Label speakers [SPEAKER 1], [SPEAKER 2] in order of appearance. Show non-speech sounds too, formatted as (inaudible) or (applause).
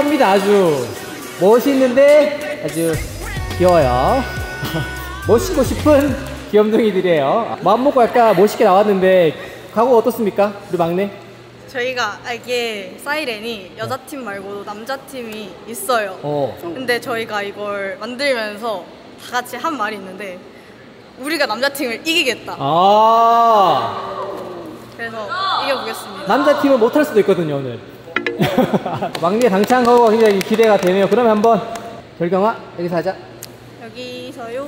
[SPEAKER 1] 힙합니다 아주. 멋있는데 아주 귀여워요. (laughs) 멋있고 싶은 귀염둥이들이에요. 마음 먹고 약간 멋있게 나왔는데 각오 어떻습니까? 우리 막내?
[SPEAKER 2] 저희가 알기에 사이렌이 여자 팀 말고도 남자 팀이 있어요.
[SPEAKER 1] 어.
[SPEAKER 2] 근데 저희가 이걸 만들면서 다 같이 한 말이 있는데 우리가 남자 팀을 이기겠다.
[SPEAKER 1] 아,
[SPEAKER 2] 그래서 이겨보겠습니다.
[SPEAKER 1] 남자 팀은 못할 수도 있거든요 오늘 (laughs) 막내 당찬 거 굉장히 기대가 되네요 그러면 한번 결경아 여기서 하자
[SPEAKER 2] 여기서요.